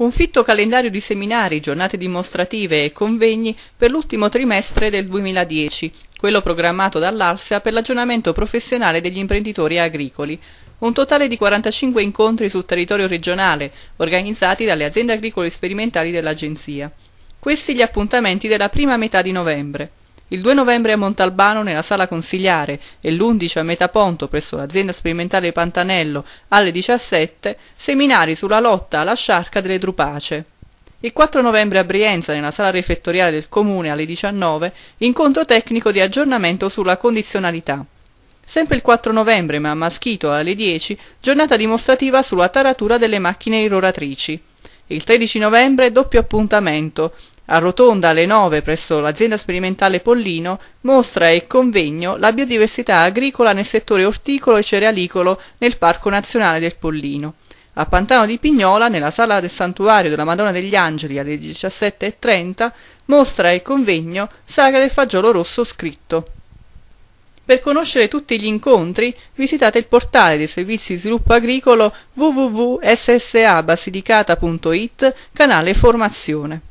un fitto calendario di seminari, giornate dimostrative e convegni per l'ultimo trimestre del 2010, quello programmato dall'Arsia per l'aggiornamento professionale degli imprenditori agricoli. Un totale di 45 incontri sul territorio regionale, organizzati dalle aziende agricole sperimentali dell'Agenzia. Questi gli appuntamenti della prima metà di novembre il 2 novembre a Montalbano nella sala consigliare e l'11 a Metaponto presso l'azienda sperimentale Pantanello alle 17 seminari sulla lotta alla sciarca delle drupace. Il 4 novembre a Brienza, nella sala refettoriale del comune alle 19, incontro tecnico di aggiornamento sulla condizionalità. Sempre il 4 novembre, ma a Maschito alle 10, giornata dimostrativa sulla taratura delle macchine irroratrici. Il 13 novembre doppio appuntamento, a Rotonda alle 9 presso l'azienda sperimentale Pollino mostra e convegno la biodiversità agricola nel settore orticolo e cerealicolo nel Parco Nazionale del Pollino. A Pantano di Pignola, nella sala del santuario della Madonna degli Angeli alle 17.30, mostra e convegno Sagra del fagiolo rosso scritto. Per conoscere tutti gli incontri visitate il portale dei servizi di sviluppo agricolo www.ssabasilicata.it canale formazione.